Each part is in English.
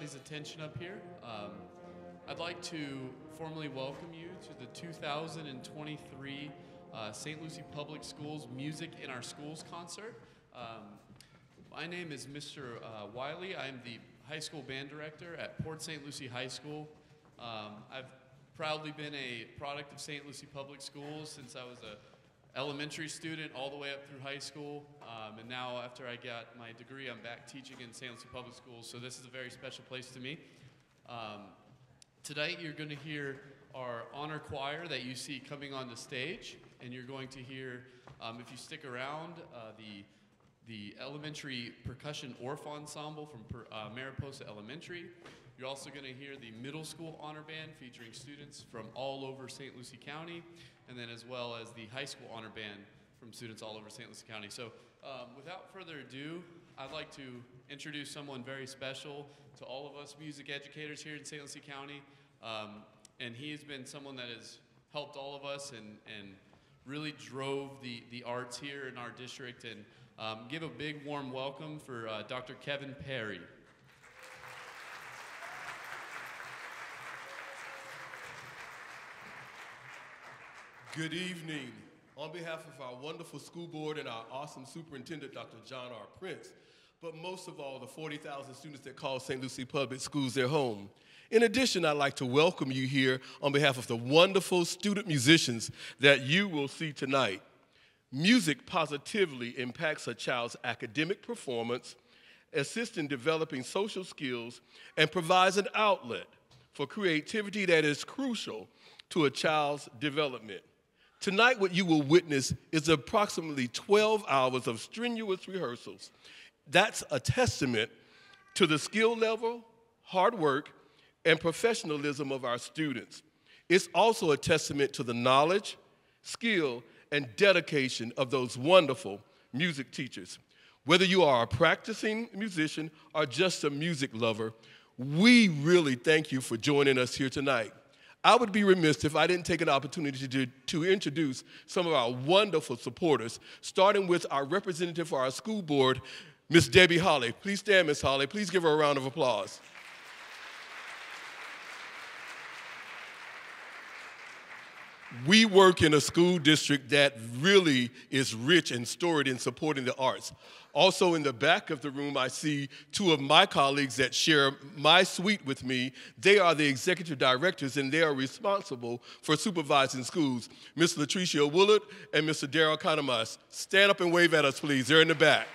everybody's attention up here. Um, I'd like to formally welcome you to the 2023 uh, St. Lucie Public Schools Music in Our Schools concert. Um, my name is Mr. Uh, Wiley. I'm the high school band director at Port St. Lucie High School. Um, I've proudly been a product of St. Lucie Public Schools since I was a elementary student all the way up through high school. Um, and now, after I got my degree, I'm back teaching in. Lucie Public Schools. So, this is a very special place to me. Um, tonight, you're going to hear our honor choir that you see coming on the stage. And you're going to hear, um, if you stick around, uh, the the elementary percussion Orff ensemble from per, uh, Mariposa Elementary. You're also going to hear the middle school honor band featuring students from all over St. Lucie County, and then as well as the high school honor band from students all over St. Lucie County. So, um, without further ado, I'd like to introduce someone very special to all of us music educators here in St. Lucie County. Um, and he has been someone that has helped all of us and, and really drove the, the arts here in our district. And um, give a big warm welcome for uh, Dr. Kevin Perry. Good evening. On behalf of our wonderful school board and our awesome superintendent, Dr. John R. Prince, but most of all, the 40,000 students that call St. Lucie Public Schools their home. In addition, I'd like to welcome you here on behalf of the wonderful student musicians that you will see tonight. Music positively impacts a child's academic performance, assists in developing social skills, and provides an outlet for creativity that is crucial to a child's development. Tonight, what you will witness is approximately 12 hours of strenuous rehearsals. That's a testament to the skill level, hard work, and professionalism of our students. It's also a testament to the knowledge, skill, and dedication of those wonderful music teachers. Whether you are a practicing musician or just a music lover, we really thank you for joining us here tonight. I would be remiss if I didn't take an opportunity to, to introduce some of our wonderful supporters, starting with our representative for our school board, Miss Debbie Hawley. Please stand, Miss Hawley. Please give her a round of applause. We work in a school district that really is rich and storied in supporting the arts. Also, in the back of the room, I see two of my colleagues that share my suite with me. They are the executive directors and they are responsible for supervising schools. Ms. Latricia Willard and Mr. Daryl Kahnemas. Stand up and wave at us, please. They're in the back.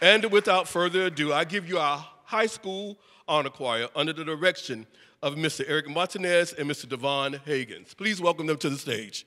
And without further ado, I give you our high school honor choir under the direction of Mr. Eric Martinez and Mr. Devon Hagens. Please welcome them to the stage.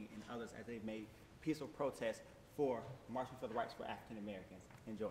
King and others as they made peaceful protests for marching for the rights for African Americans. Enjoy.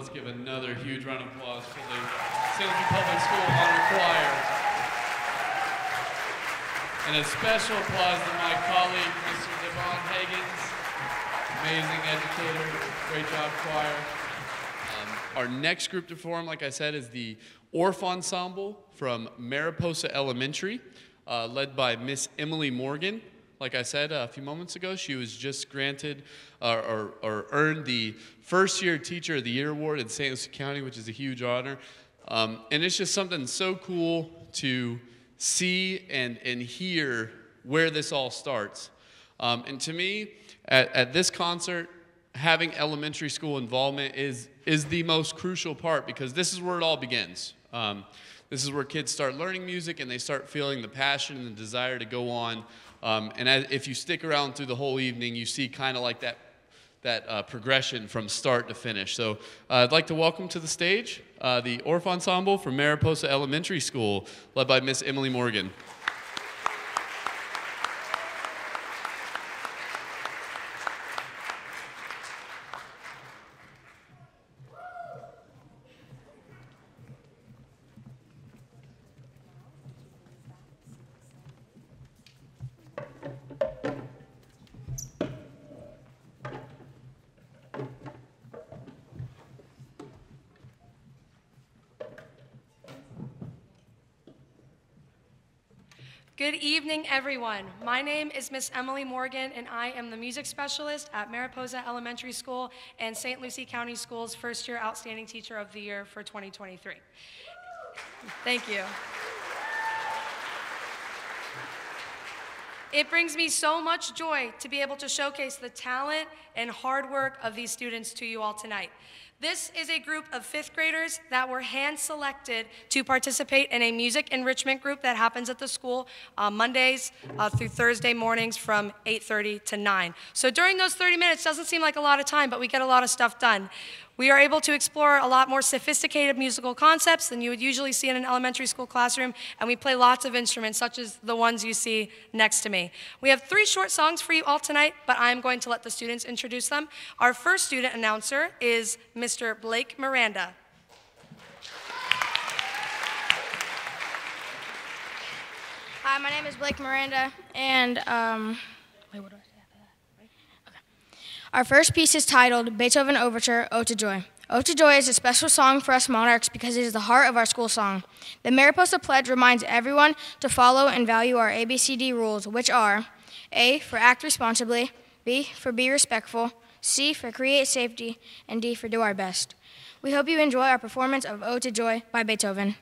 Let's give another huge round of applause for the. Lucie Public School Honor Choir. And a special applause to my colleague, Mr. Devon Higgins, amazing educator, great job, choir. Um, our next group to perform, like I said, is the Orff Ensemble from Mariposa Elementary, uh, led by Miss Emily Morgan. Like I said uh, a few moments ago, she was just granted uh, or, or earned the First Year Teacher of the Year award in St. Lucie County, which is a huge honor. Um, and it's just something so cool to see and, and hear where this all starts. Um, and to me, at, at this concert, having elementary school involvement is, is the most crucial part because this is where it all begins. Um, this is where kids start learning music and they start feeling the passion and the desire to go on. Um, and as, if you stick around through the whole evening, you see kind of like that, that uh, progression from start to finish. So uh, I'd like to welcome to the stage uh, the Orff Ensemble from Mariposa Elementary School, led by Miss Emily Morgan. Good evening, everyone. My name is Miss Emily Morgan, and I am the music specialist at Mariposa Elementary School and St. Lucie County Schools First Year Outstanding Teacher of the Year for 2023. Thank you. It brings me so much joy to be able to showcase the talent and hard work of these students to you all tonight. This is a group of fifth graders that were hand selected to participate in a music enrichment group that happens at the school uh, Mondays uh, through Thursday mornings from 8.30 to 9. So during those 30 minutes, doesn't seem like a lot of time, but we get a lot of stuff done. We are able to explore a lot more sophisticated musical concepts than you would usually see in an elementary school classroom, and we play lots of instruments, such as the ones you see next to me. We have three short songs for you all tonight, but I'm going to let the students introduce them. Our first student announcer is Mr. Blake Miranda. Hi, my name is Blake Miranda, and um, wait, what do I say after that? Okay. Our first piece is titled Beethoven Overture, Ode to Joy. Ode to Joy is a special song for us monarchs because it is the heart of our school song. The Mariposa Pledge reminds everyone to follow and value our ABCD rules, which are A, for act responsibly, B, for be respectful, C, for create safety, and D, for do our best. We hope you enjoy our performance of Ode to Joy by Beethoven.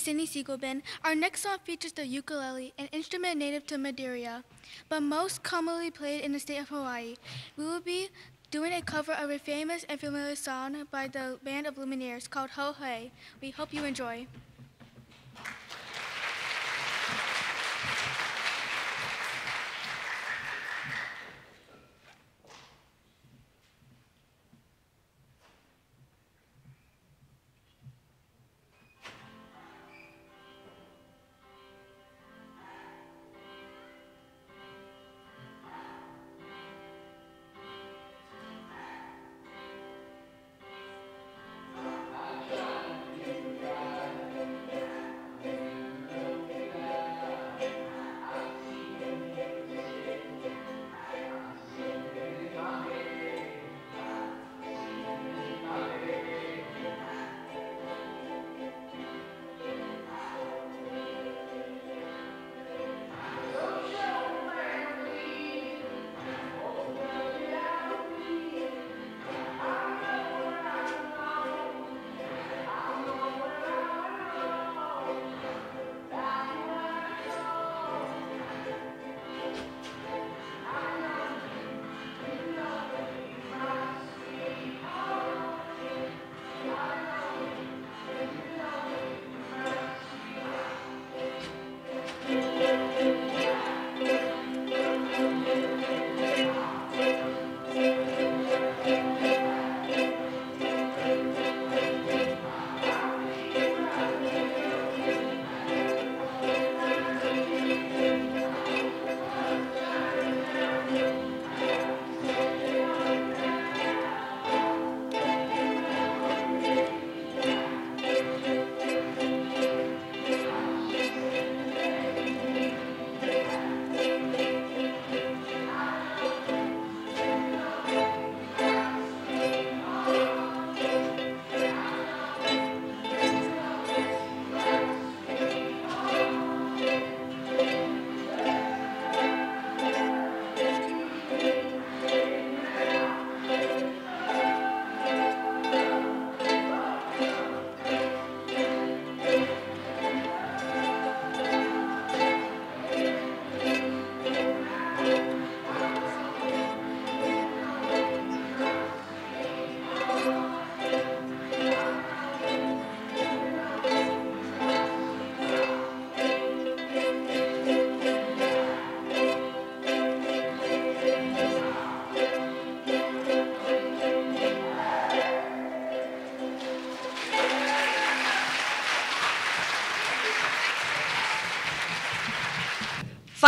Cindy Siegelben. Our next song features the ukulele, an instrument native to Madeira, but most commonly played in the state of Hawaii. We will be doing a cover of a famous and familiar song by the band of Lumineers called Ho Hey. We hope you enjoy.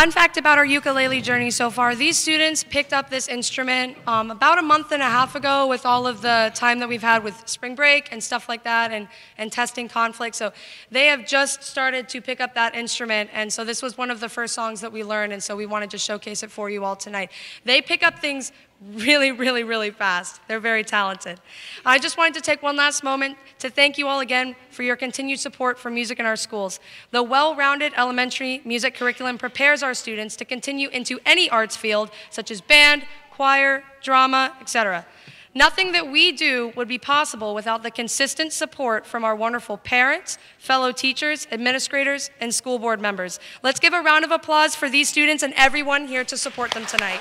Fun fact about our ukulele journey so far these students picked up this instrument um, about a month and a half ago with all of the time that we've had with spring break and stuff like that and, and testing conflict. So they have just started to pick up that instrument. And so this was one of the first songs that we learned. And so we wanted to showcase it for you all tonight. They pick up things really, really, really fast. They're very talented. I just wanted to take one last moment to thank you all again for your continued support for music in our schools. The well-rounded elementary music curriculum prepares our students to continue into any arts field, such as band, choir, drama, etc. Nothing that we do would be possible without the consistent support from our wonderful parents, fellow teachers, administrators, and school board members. Let's give a round of applause for these students and everyone here to support them tonight.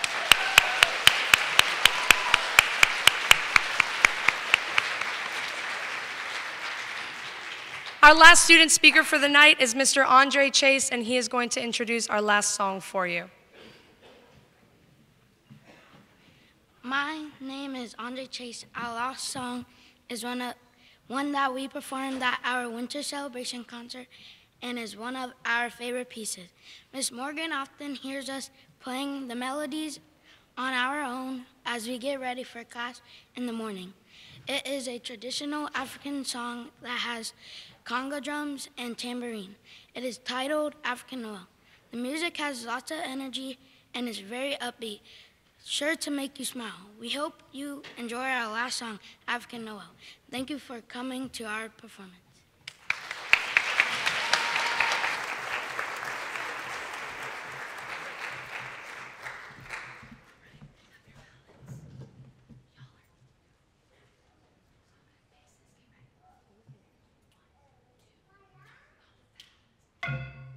Our last student speaker for the night is Mr. Andre Chase, and he is going to introduce our last song for you. My name is Andre Chase. Our last song is one, of, one that we performed at our winter celebration concert and is one of our favorite pieces. Miss Morgan often hears us playing the melodies on our own as we get ready for class in the morning. It is a traditional African song that has conga drums, and tambourine. It is titled African Noel. The music has lots of energy and is very upbeat, sure to make you smile. We hope you enjoy our last song, African Noel. Thank you for coming to our performance.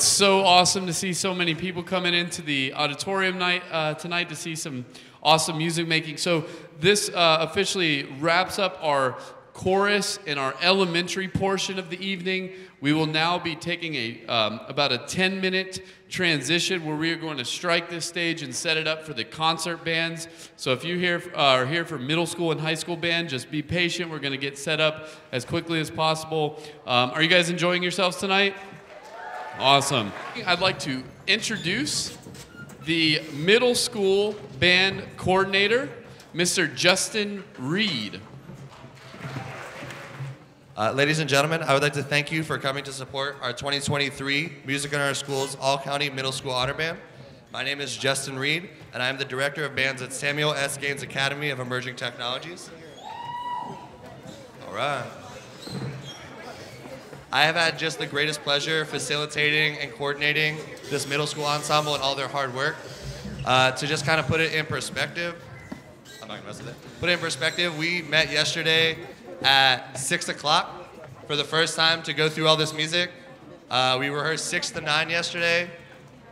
It's so awesome to see so many people coming into the auditorium night uh, tonight to see some awesome music making. So this uh, officially wraps up our chorus and our elementary portion of the evening. We will now be taking a um, about a 10 minute transition where we are going to strike this stage and set it up for the concert bands. So if you here, uh, are here for middle school and high school band, just be patient. We're going to get set up as quickly as possible. Um, are you guys enjoying yourselves tonight? Awesome. I'd like to introduce the middle school band coordinator, Mr. Justin Reed. Uh, ladies and gentlemen, I would like to thank you for coming to support our 2023 Music in Our Schools All County Middle School Honor Band. My name is Justin Reed, and I am the Director of Bands at Samuel S. Gaines Academy of Emerging Technologies. All right. I have had just the greatest pleasure facilitating and coordinating this middle school ensemble and all their hard work. Uh, to just kind of put it in perspective, I'm not gonna mess with it. Put it in perspective, we met yesterday at six o'clock for the first time to go through all this music. Uh, we rehearsed six to nine yesterday,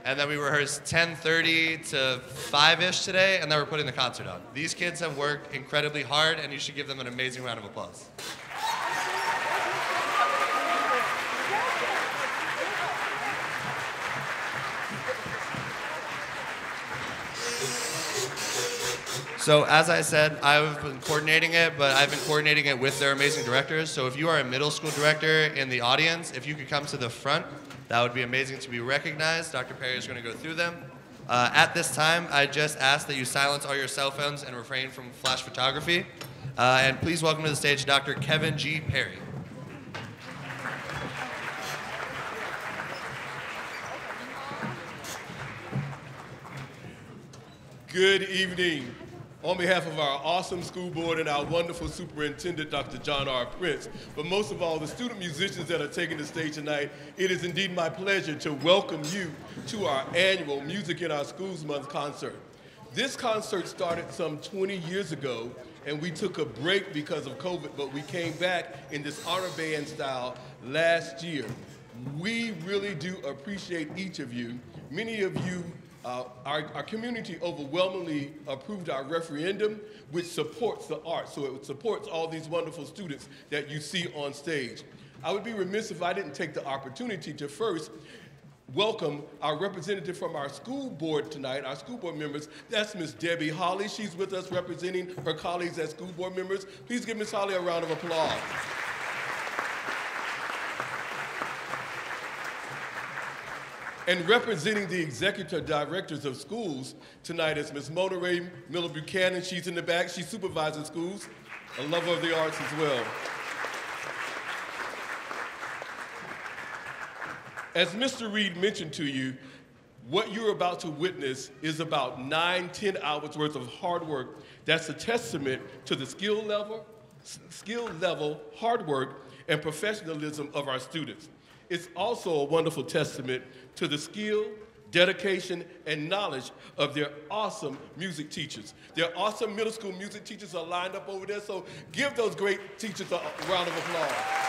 and then we rehearsed 10:30 to 5ish today, and then we're putting the concert on. These kids have worked incredibly hard, and you should give them an amazing round of applause. So as I said, I've been coordinating it, but I've been coordinating it with their amazing directors. So if you are a middle school director in the audience, if you could come to the front, that would be amazing to be recognized. Dr. Perry is going to go through them. Uh, at this time, I just ask that you silence all your cell phones and refrain from flash photography. Uh, and please welcome to the stage Dr. Kevin G. Perry. Good evening. On behalf of our awesome school board and our wonderful superintendent, Dr. John R. Prince, but most of all, the student musicians that are taking the stage tonight, it is indeed my pleasure to welcome you to our annual Music in Our Schools Month concert. This concert started some 20 years ago, and we took a break because of COVID, but we came back in this honor band style last year. We really do appreciate each of you. Many of you uh, our, our, community overwhelmingly approved our referendum, which supports the arts. So it supports all these wonderful students that you see on stage. I would be remiss if I didn't take the opportunity to first welcome our representative from our school board tonight, our school board members. That's Miss Debbie Hawley. She's with us representing her colleagues as school board members. Please give Miss Hawley a round of applause. And representing the executive directors of schools tonight is Ms. Mona Ray Miller Buchanan. She's in the back. She's supervising schools, a lover of the arts as well. As Mr. Reed mentioned to you, what you're about to witness is about nine, ten hours worth of hard work. That's a testament to the skill level, skill level, hard work, and professionalism of our students. It's also a wonderful testament to the skill, dedication, and knowledge of their awesome music teachers. Their awesome middle school music teachers are lined up over there, so give those great teachers a round of applause.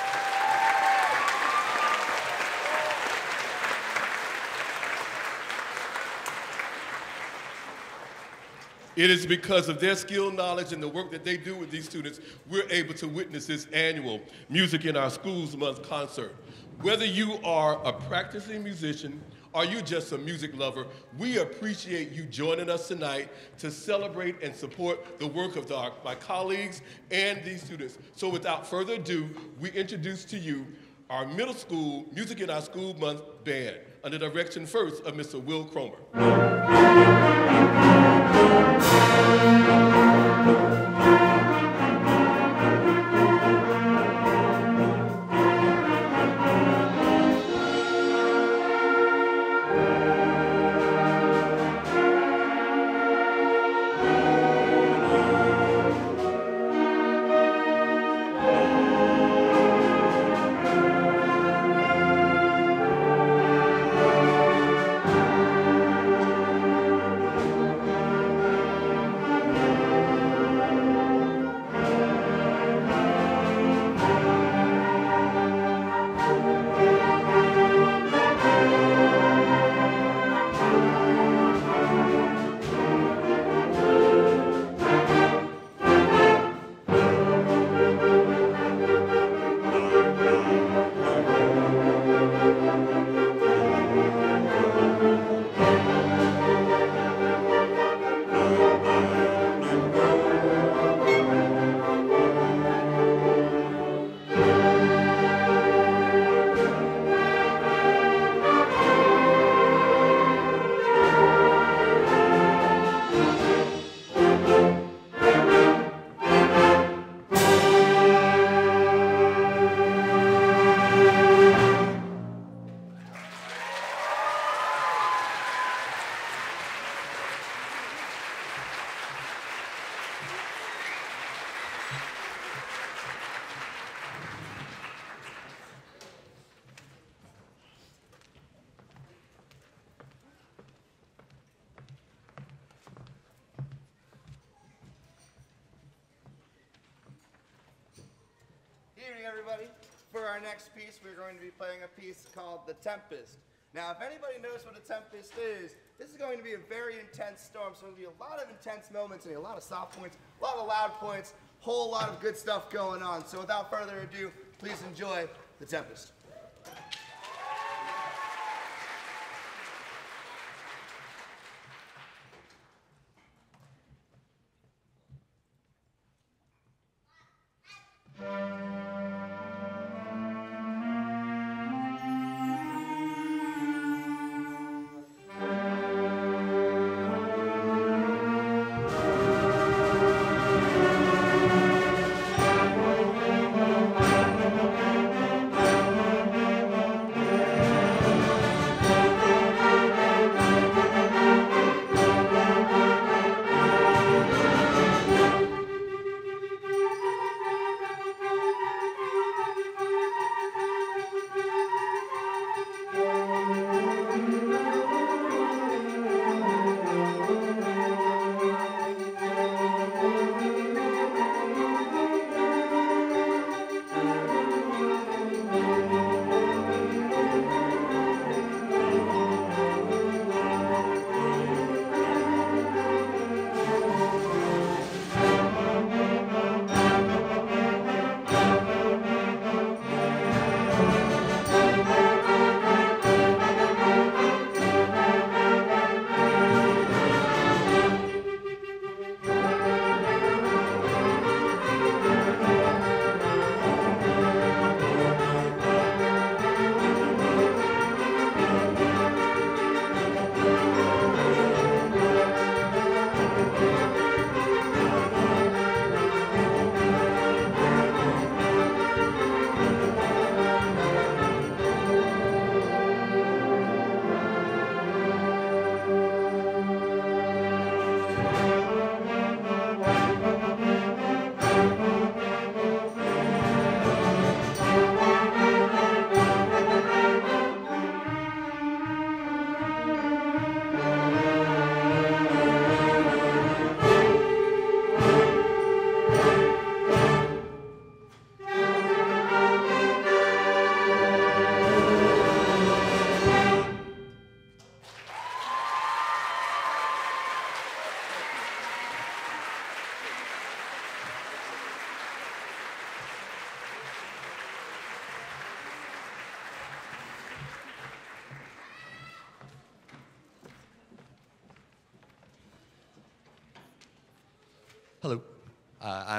It is because of their skill, knowledge, and the work that they do with these students, we're able to witness this annual Music in Our Schools Month concert. Whether you are a practicing musician or you just a music lover, we appreciate you joining us tonight to celebrate and support the work of the, my colleagues and these students. So without further ado, we introduce to you our middle school Music in Our School Month band under direction first of Mr. Will Cromer. Next piece, we're going to be playing a piece called The Tempest. Now, if anybody knows what a tempest is, this is going to be a very intense storm. So to be a lot of intense moments and a lot of soft points, a lot of loud points, whole lot of good stuff going on. So without further ado, please enjoy The Tempest.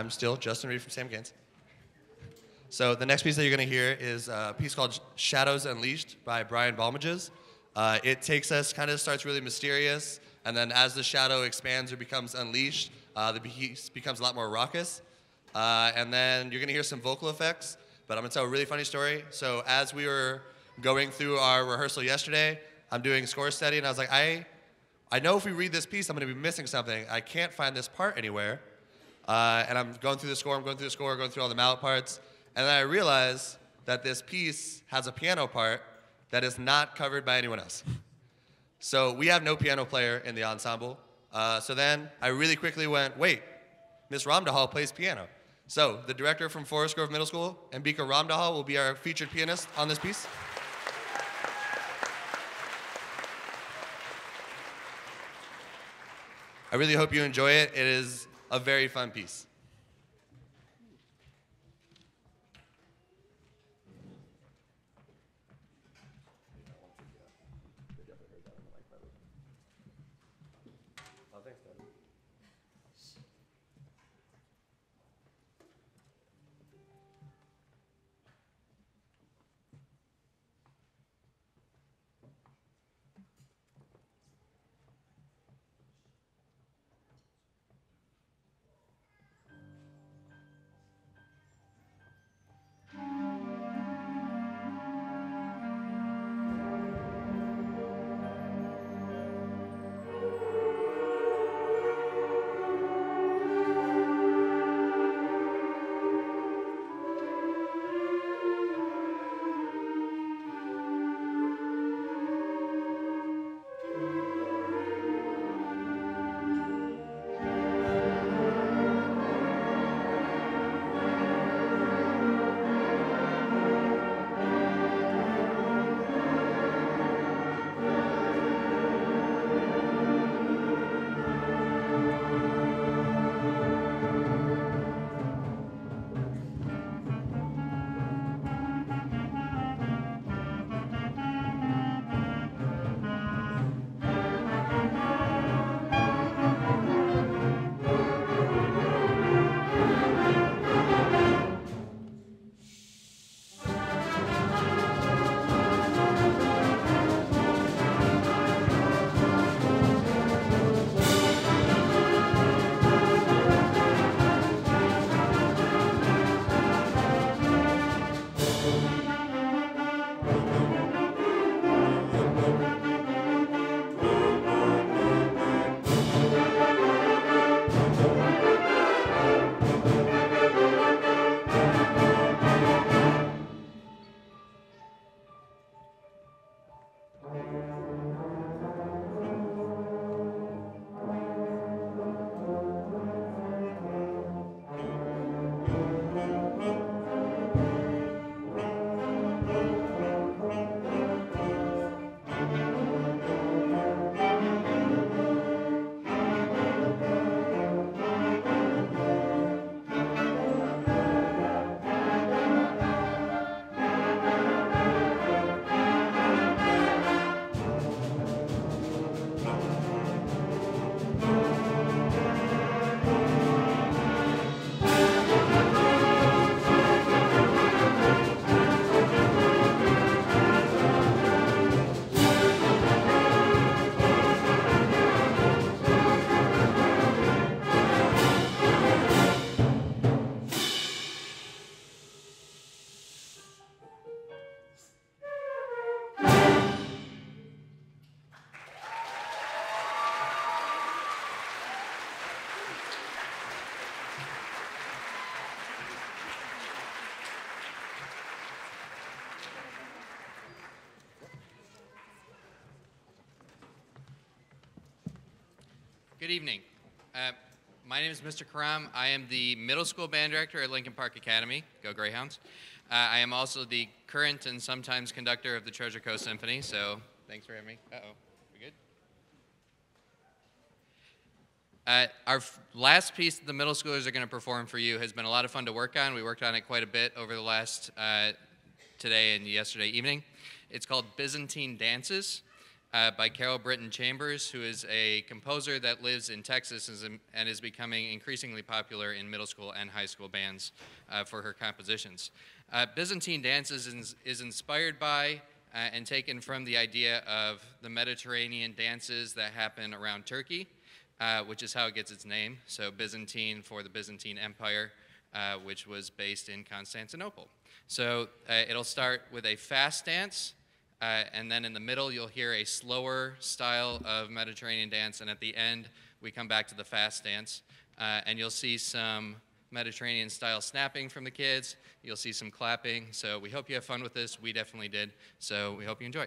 I'm still Justin Reed from Sam Gaines. So the next piece that you're going to hear is a piece called Shadows Unleashed by Brian Balmages. Uh, it takes us, kind of starts really mysterious, and then as the shadow expands or becomes unleashed, uh, the piece becomes a lot more raucous. Uh, and then you're going to hear some vocal effects, but I'm going to tell a really funny story. So as we were going through our rehearsal yesterday, I'm doing score study, and I was like, I, I know if we read this piece, I'm going to be missing something. I can't find this part anywhere. Uh, and I'm going through the score, I'm going through the score, going through all the mallet parts, and then I realize that this piece has a piano part that is not covered by anyone else. So we have no piano player in the ensemble. Uh, so then I really quickly went, wait, Miss Ramdahal plays piano. So the director from Forest Grove Middle School, Ambika Ramdahal, will be our featured pianist on this piece. I really hope you enjoy it. It is a very fun piece. Good evening. Uh, my name is Mr. Karam. I am the middle school band director at Lincoln Park Academy. Go Greyhounds. Uh, I am also the current and sometimes conductor of the Treasure Coast Symphony, so thanks for having me. Uh-oh. We good? Uh, our last piece that the middle schoolers are going to perform for you has been a lot of fun to work on. We worked on it quite a bit over the last uh, today and yesterday evening. It's called Byzantine Dances. Uh, by Carol Britton Chambers, who is a composer that lives in Texas and is- becoming increasingly popular in middle school and high school bands uh, for her compositions. Uh, Byzantine dance is, is inspired by uh, and taken from the idea of the Mediterranean dances that happen around Turkey, uh, which is how it gets its name. So Byzantine for the Byzantine Empire, uh, which was based in Constantinople. So it'll start with a fast dance, uh, and then in the middle, you'll hear a slower style of Mediterranean dance. And at the end, we come back to the fast dance. Uh, and you'll see some Mediterranean style snapping from the kids. You'll see some clapping. So we hope you have fun with this. We definitely did. So we hope you enjoy.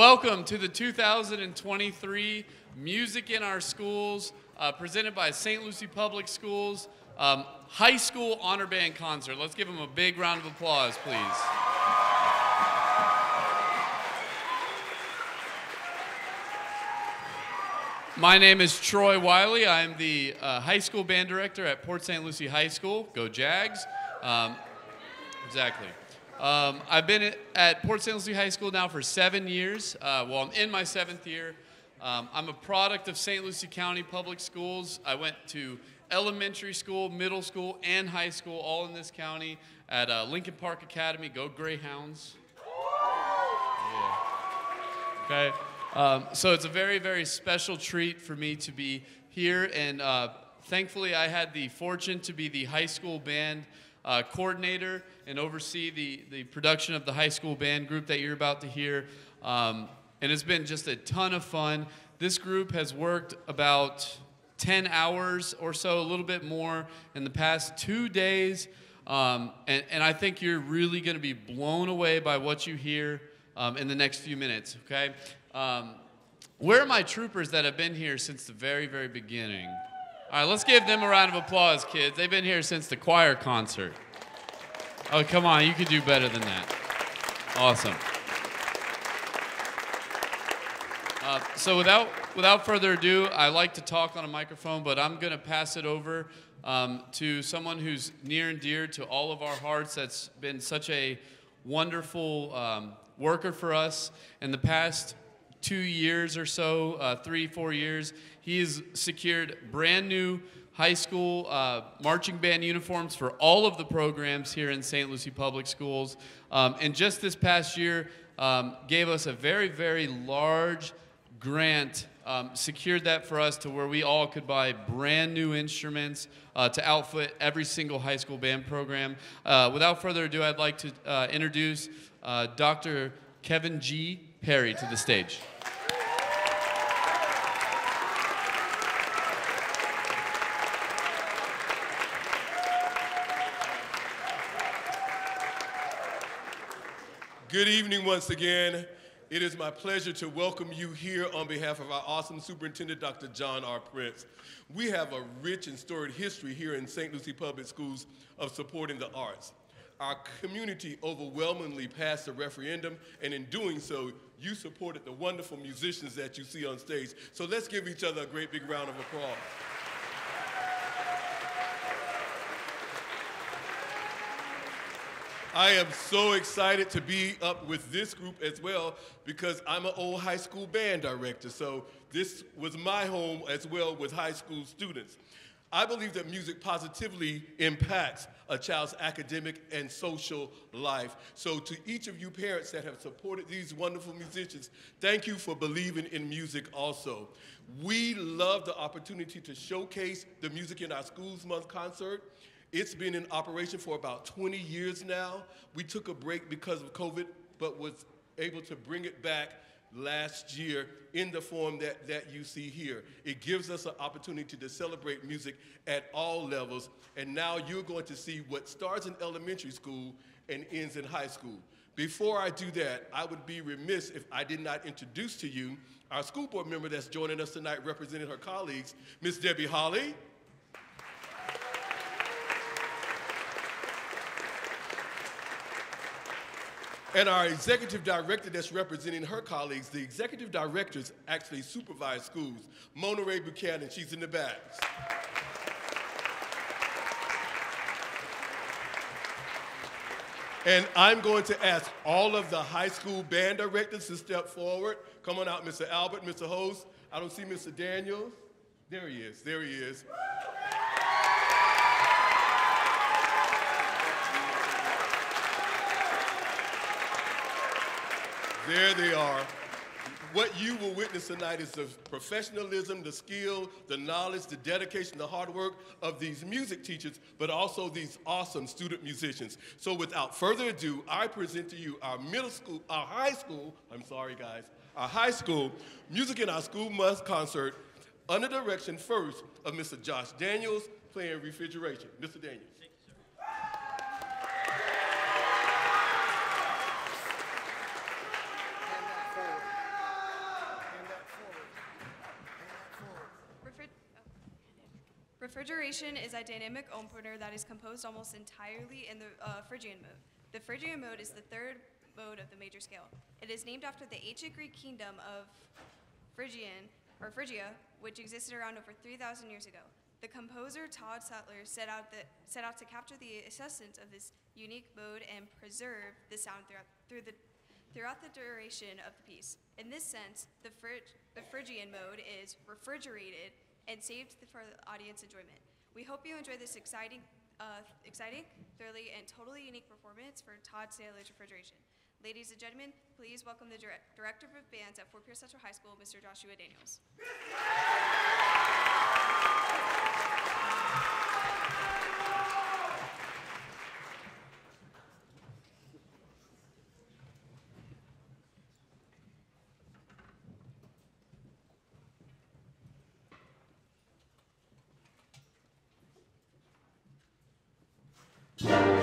Welcome to the 2023 Music in Our Schools, uh, presented by St. Lucie Public Schools um, High School Honor Band Concert. Let's give them a big round of applause, please. My name is Troy Wiley. I'm the uh, high school band director at Port St. Lucie High School. Go Jags. Um, exactly. Um, I've been at Port St. Lucie High School now for seven years. Uh, well, I'm in my seventh year. Um, I'm a product of St. Lucie County Public Schools. I went to elementary school, middle school, and high school, all in this county at uh, Lincoln Park Academy. Go Greyhounds. Yeah. Okay. Um, so it's a very, very special treat for me to be here, and uh, thankfully, I had the fortune to be the high school band uh, coordinator and oversee the, the production of the high school band group that you're about to hear. Um, and it's been just a ton of fun. This group has worked about 10 hours or so, a little bit more, in the past two days. Um, and, and I think you're really going to be blown away by what you hear um, in the next few minutes, okay? Um, where are my troopers that have been here since the very, very beginning? All right, let's give them a round of applause, kids. They've been here since the choir concert. Oh, come on, you could do better than that. Awesome. Uh, so without without further ado, I like to talk on a microphone, but I'm going to pass it over um, to someone who's near and dear to all of our hearts. That's been such a wonderful um, worker for us in the past two years or so, uh, three, four years. He has secured brand new high school uh, marching band uniforms for all of the programs here in St. Lucie Public Schools. Um, and just this past year, um, gave us a very, very large grant, um, secured that for us to where we all could buy brand new instruments uh, to outfit every single high school band program. Uh, without further ado, I'd like to uh, introduce uh, Dr. Kevin G. Perry to the stage. Good evening once again. It is my pleasure to welcome you here on behalf of our awesome superintendent, Dr. John R. Prince. We have a rich and storied history here in St. Lucie Public Schools of supporting the arts. Our community overwhelmingly passed a referendum, and in doing so, you supported the wonderful musicians that you see on stage. So let's give each other a great big round of applause. I am so excited to be up with this group as well because I'm an old high school band director. So this was my home as well with high school students. I believe that music positively impacts a child's academic and social life. So to each of you parents that have supported these wonderful musicians, thank you for believing in music also. We love the opportunity to showcase the Music in Our Schools Month concert. It's been in operation for about 20 years now. We took a break because of COVID, but was able to bring it back last year in the form that, that you see here. It gives us an opportunity to celebrate music at all levels, and now you're going to see what starts in elementary school and ends in high school. Before I do that, I would be remiss if I did not introduce to you our school board member that's joining us tonight representing her colleagues, Miss Debbie Hawley. And our executive director that's representing her colleagues, the executive directors actually supervise schools. Mona Ray Buchanan, she's in the back. And I'm going to ask all of the high school band directors to step forward. Come on out, Mr. Albert, Mr. Host. I don't see Mr. Daniels. There he is, there he is. There they are. What you will witness tonight is the professionalism, the skill, the knowledge, the dedication, the hard work of these music teachers, but also these awesome student musicians. So without further ado, I present to you our middle school, our high school, I'm sorry guys, our high school Music in Our School Month concert under direction first of Mr. Josh Daniels playing Phrygeration. Mr. Daniels. Phrygeration is a dynamic opener that is composed almost entirely in the uh, Phrygian mode. The Phrygian mode is the third mode of the major scale. It is named after the ancient Greek kingdom of Phrygian or Phrygia, which existed around over 3,000 years ago. The composer Todd Stalter set out, the, set out to capture the essence of this unique mode and preserve the sound throughout, through the, throughout the duration of the piece. In this sense, the, Phryg, the Phrygian mode is refrigerated and saved for audience enjoyment. We hope you enjoy this exciting, uh, exciting, thoroughly, and totally unique performance for Todd Stalter's Phrygeration. Ladies and gentlemen, please welcome the direct, Director of Bands at Fort Pierce Central High School, Mr. Joshua Daniels. The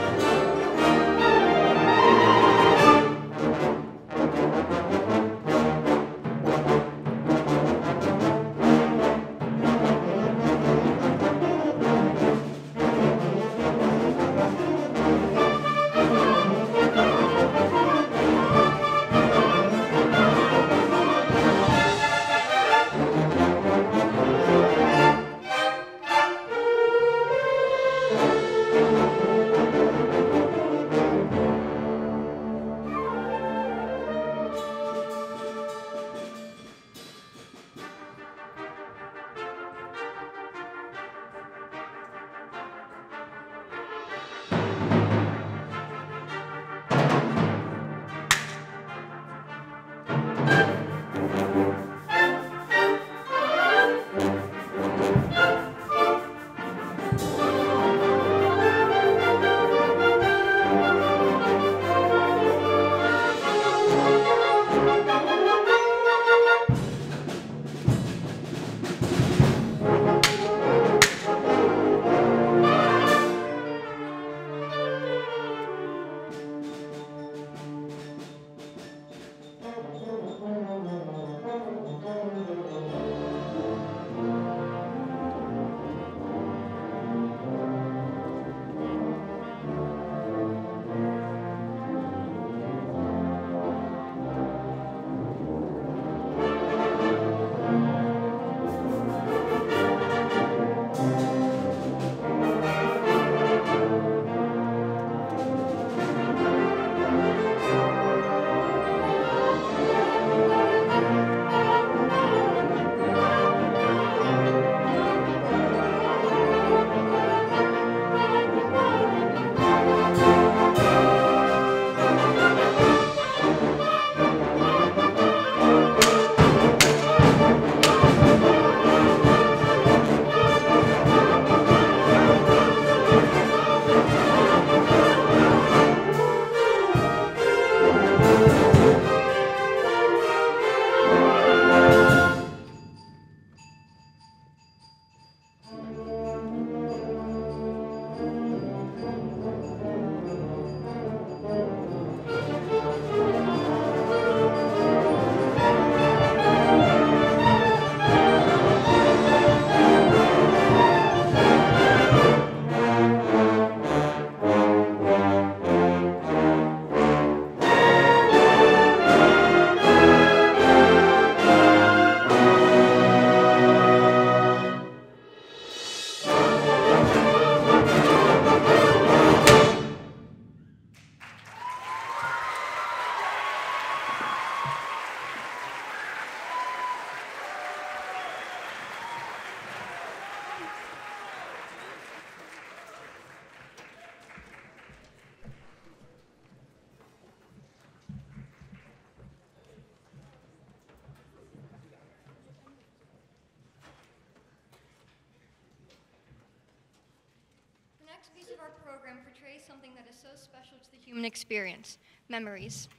next piece of our program portrays something that is so special to the human experience memories.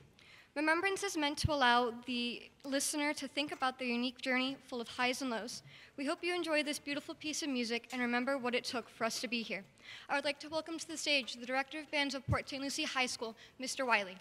Remembrance is meant to allow the listener to think about their unique journey full of highs and lows. We hope you enjoy this beautiful piece of music and remember what it took for us to be here. I would like to welcome to the stage the Director of Bands of Port St. Lucie High School, Mr. Wiley.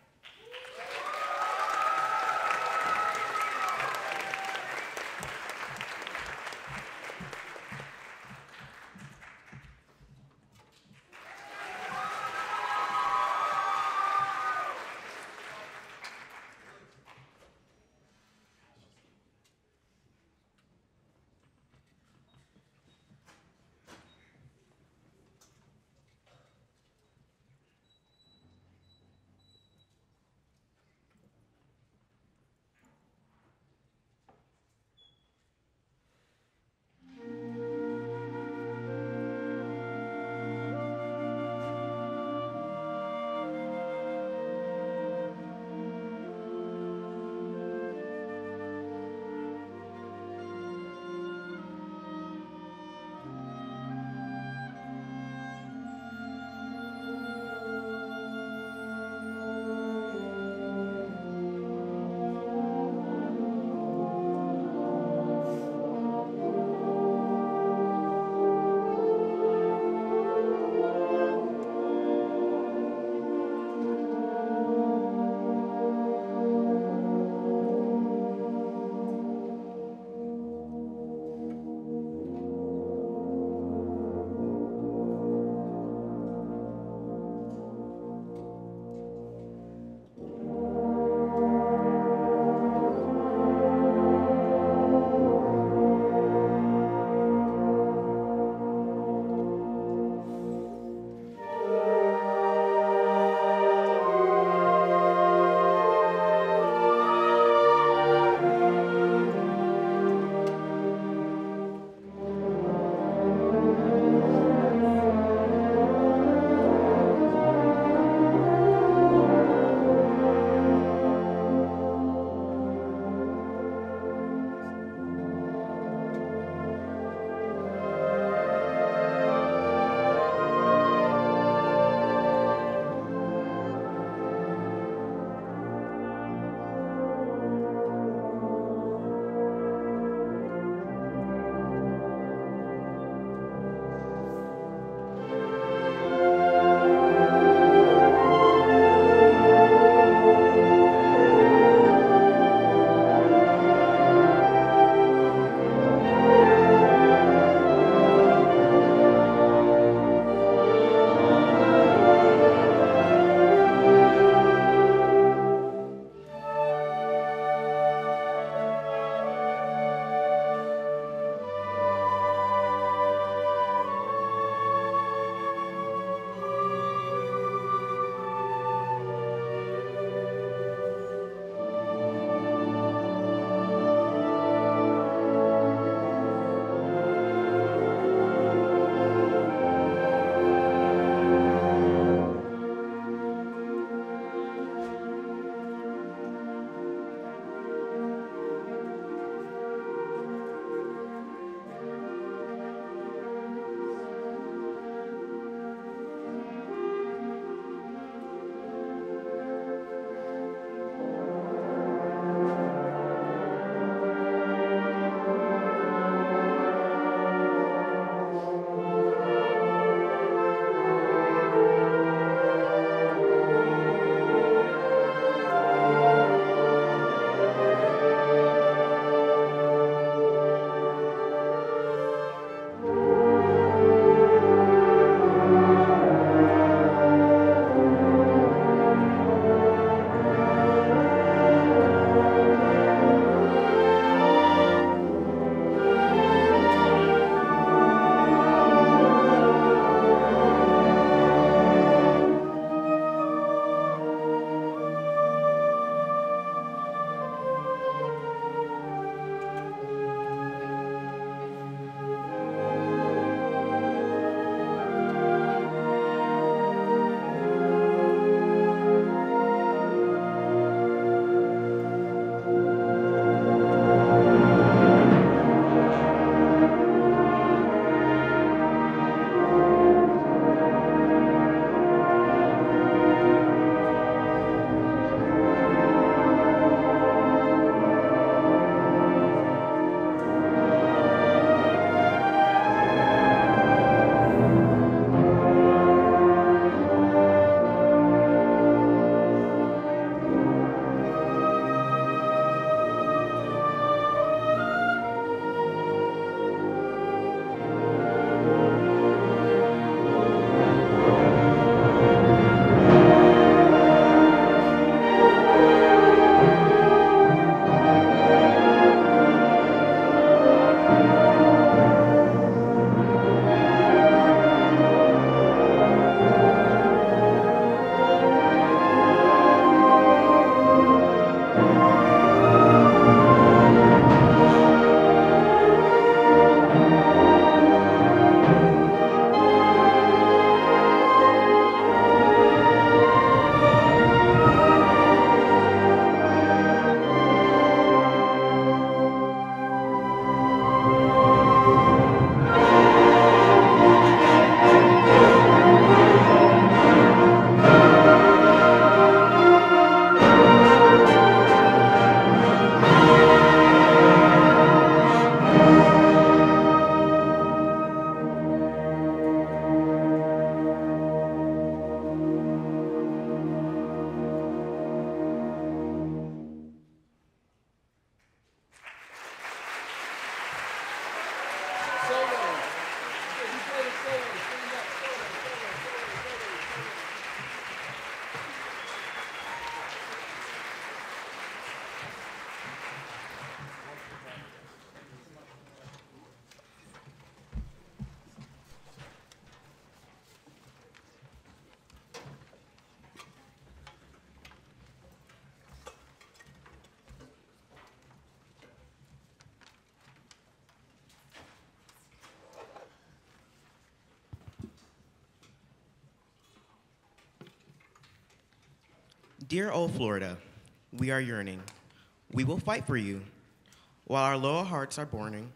Dear old Florida, we are yearning. We will fight for you. While our loyal hearts are burning,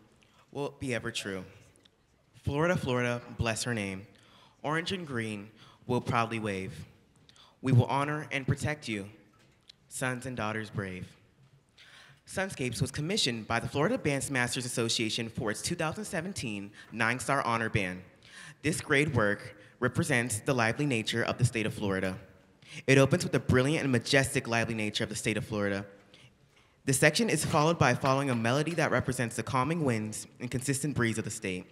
will it be ever true. Florida, Florida, bless her name. Orange and green will proudly wave. We will honor and protect you, sons and daughters brave. Sunscapes was commissioned by the Florida Bandmasters Association for its 2017 Nine Star Honor Band. This great work represents the lively nature of the state of Florida. It opens with the brilliant and majestic lively nature of the state of Florida. The section is followed by following a melody that represents the calming winds and consistent breeze of the state.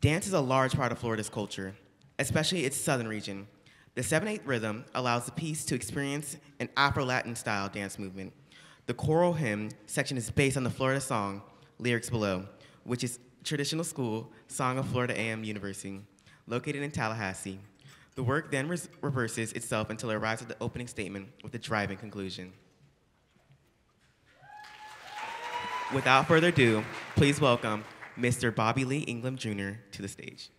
Dance is a large part of Florida's culture, especially its southern region. The 7-8 rhythm allows the piece to experience an Afro-Latin style dance movement. The choral hymn section is based on the Florida song, Lyrics Below, which is traditional school song of Florida A&M University, located in Tallahassee. The work then res- reverses itself until it arrives at the opening statement with a driving conclusion. Without further ado, please welcome Mr. Bobby Lee Ingram Jr. to the stage.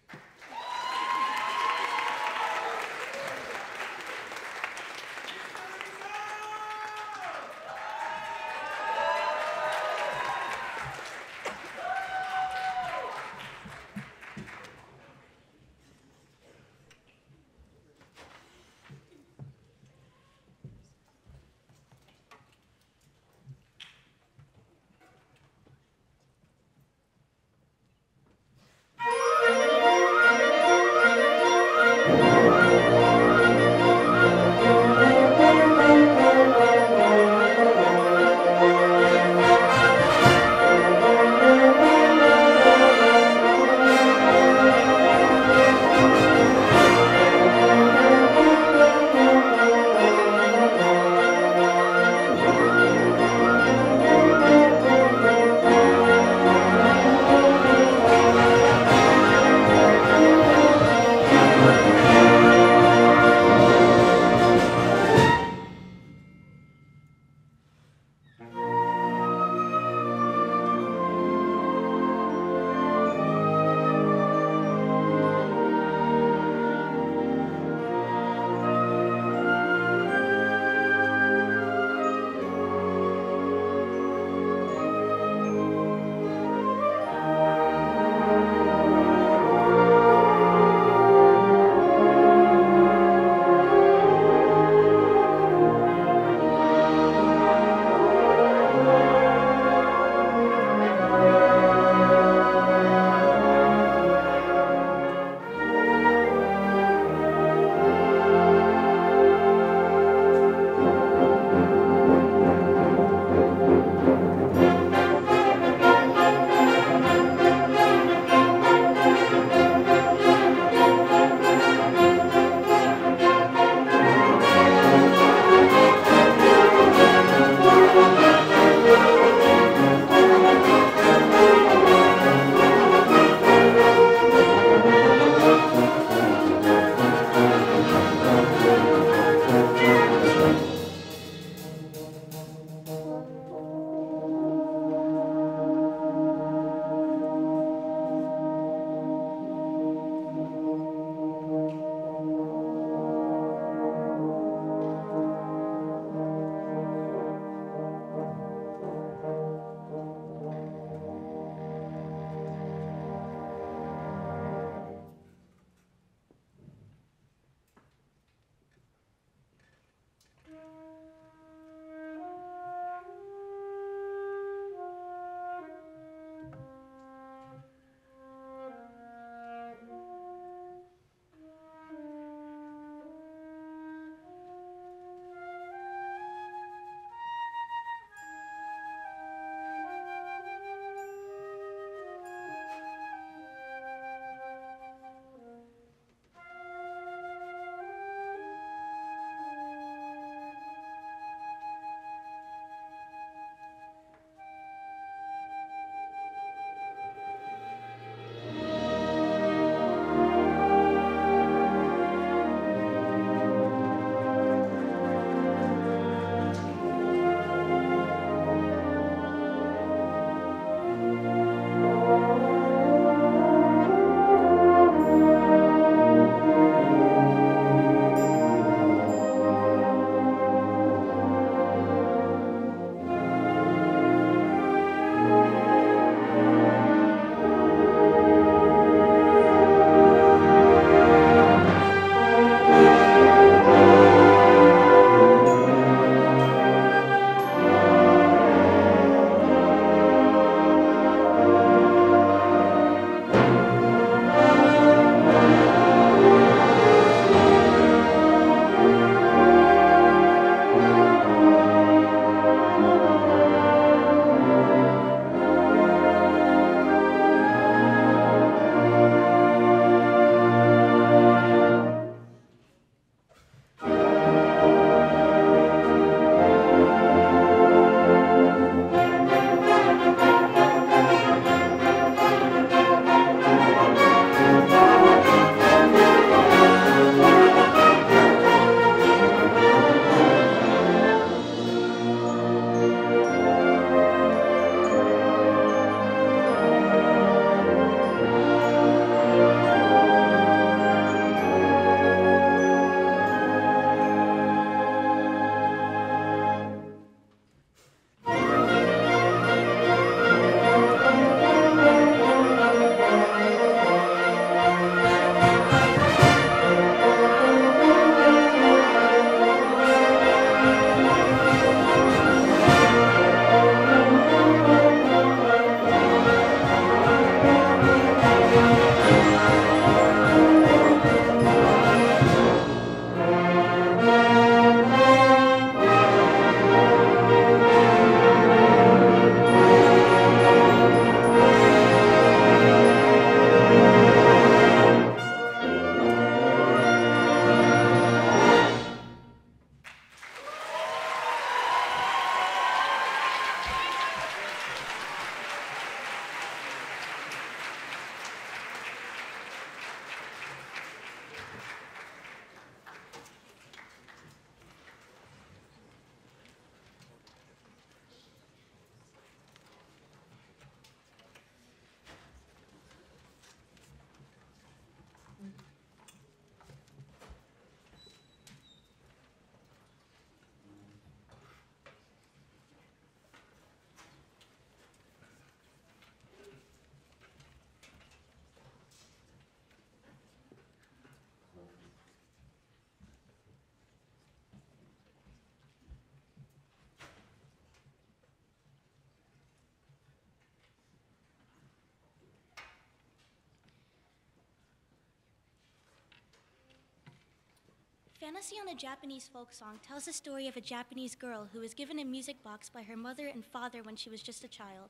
Fantasy on a Japanese folk song tells the story of a Japanese girl who was given a music box by her mother and father when she was just a child.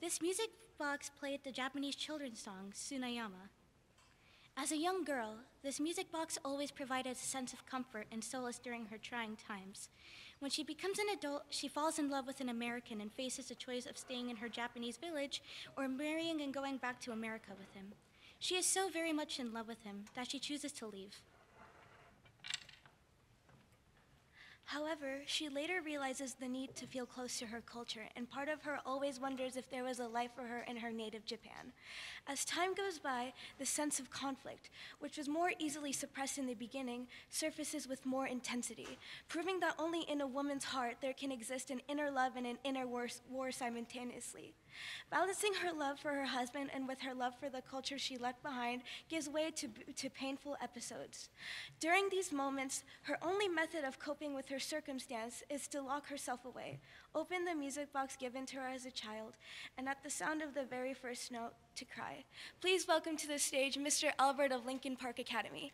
This music box played the Japanese children's song, Tsunayama. As a young girl, this music box always provided a sense of comfort and solace during her trying times. When she becomes an adult, she falls in love with an American and faces the choice of staying in her Japanese village or marrying and going back to America with him. She is so very much in love with him that she chooses to leave. However, she later realizes the need to feel close to her culture, and part of her always wonders if there was a life for her in her native Japan. As time goes by, the sense of conflict, which was more easily suppressed in the beginning, surfaces with more intensity, proving that only in a woman's heart there can exist an inner love and an inner war, war simultaneously. Balancing her love for her husband and with her love for the culture she left behind gives way to, to painful episodes. During these moments, her only method of coping with her circumstance is to lock herself away, open the music box given to her as a child, and at the sound of the very first note, to cry. Please welcome to the stage Mr. Albert of Lincoln Park Academy.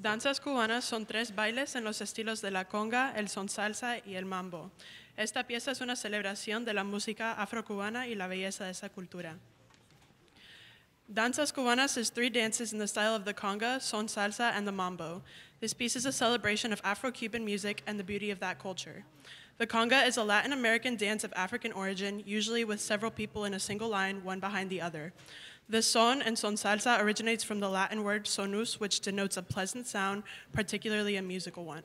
Danzas cubanas son tres bailes en los estilos de la conga, el son salsa y el mambo. Esta pieza es una celebración de la música afrocubana y la belleza de esa cultura. Danzas Cubanas is three dances in the style of the conga, son salsa, and the mambo. This piece is a celebration of Afro-Cuban music and the beauty of that culture. The conga is a Latin American dance of African origin, usually with several people in a single line, one behind the other. The son and son salsa originates from the Latin word sonus, which denotes a pleasant sound, particularly a musical one.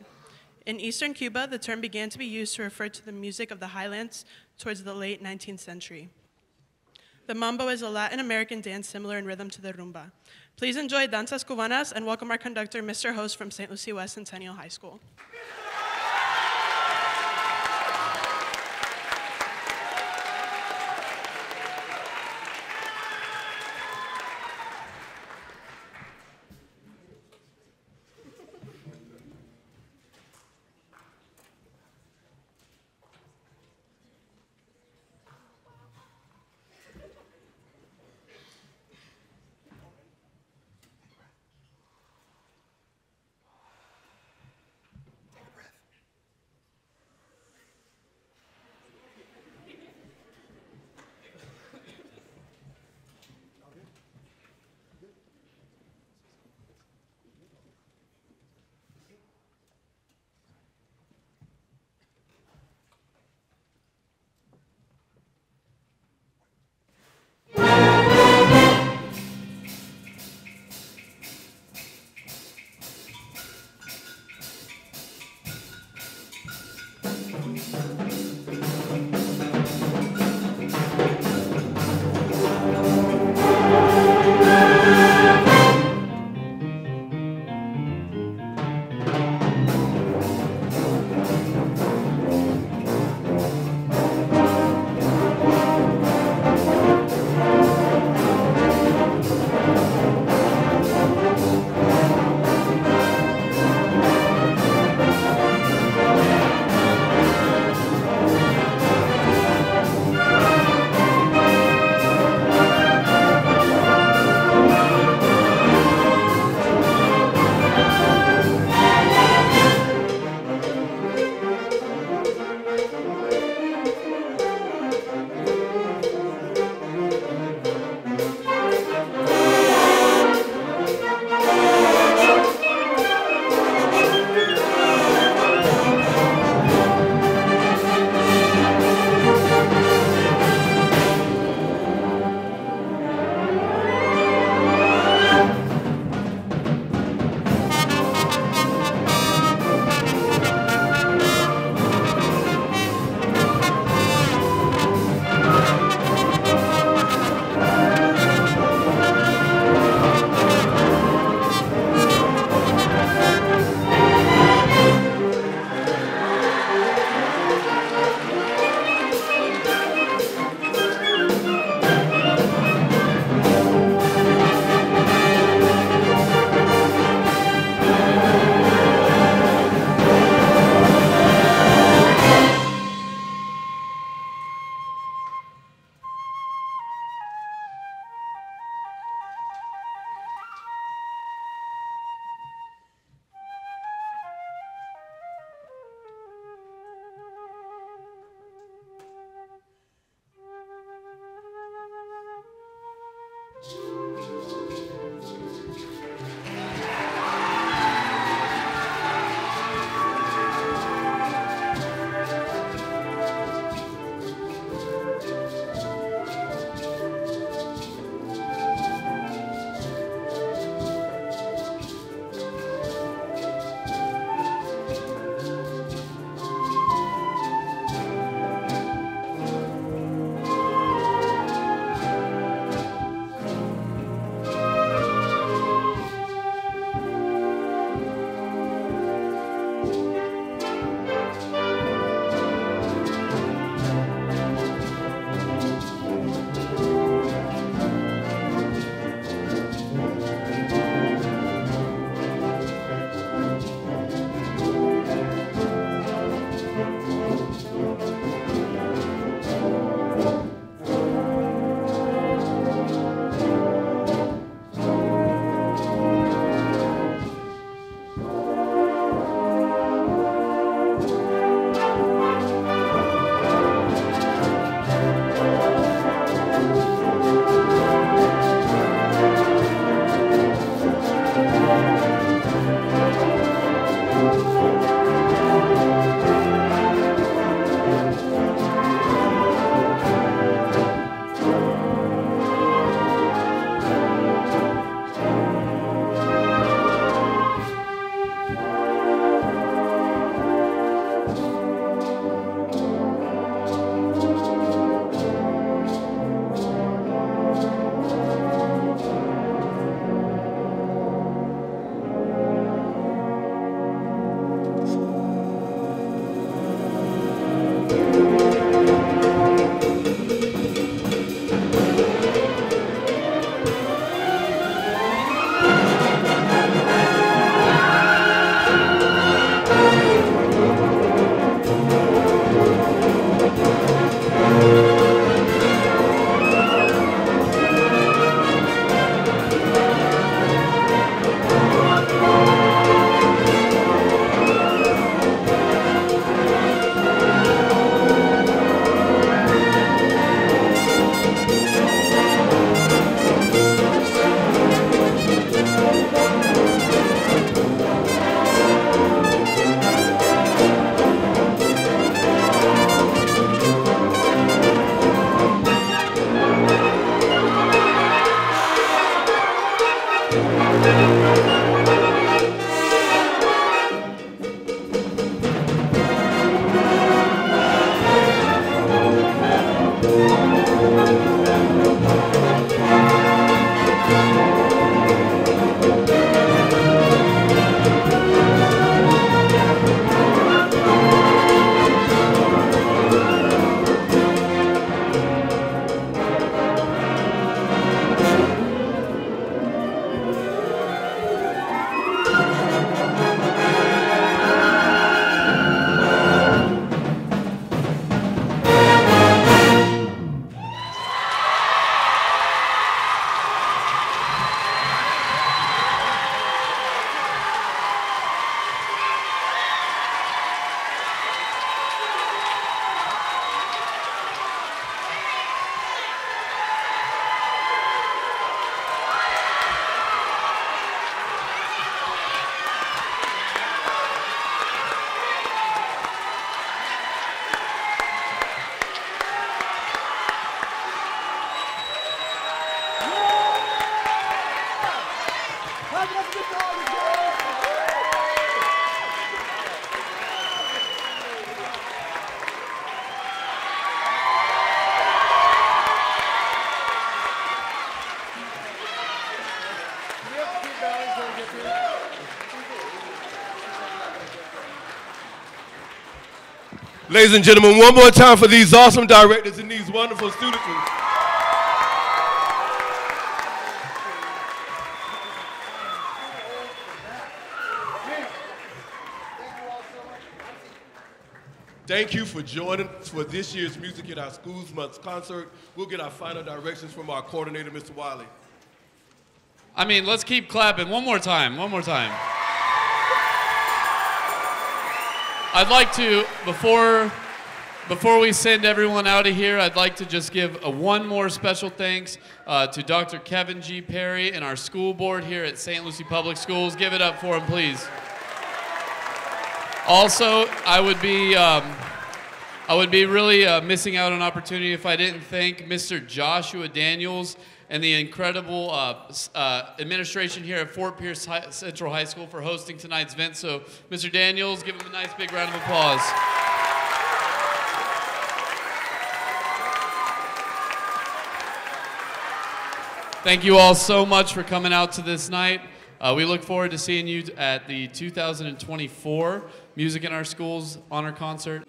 In eastern Cuba, the term began to be used to refer to the music of the highlands towards the late 19th century. The mambo is a Latin American dance similar in rhythm to the rumba. Please enjoy Danzas Cubanas and welcome our conductor, Mr. Host from St. Lucie West Centennial High School. Ladies and gentlemen, one more time for these awesome directors and these wonderful students. Thank you for joining for this year's Music in Our Schools Month concert. We'll get our final directions from our coordinator, Mr. Wiley. I mean, let's keep clapping one more time, one more time. I'd like to, before, before we send everyone out of here, I'd like to just give a one more special thanks uh, to Dr. Kevin G. Perry and our school board here at St. Lucie Public Schools. Give it up for him, please. Also, I would be, um, I would be really uh, missing out on an opportunity if I didn't thank Mr. Joshua Daniels and the incredible uh, uh, administration here at Fort Pierce High Central High School for hosting tonight's event. So, Mr. Daniels, give him a nice big round of applause. Thank you all so much for coming out to this night. Uh, we look forward to seeing you at the 2024 Music in Our Schools Honor Concert.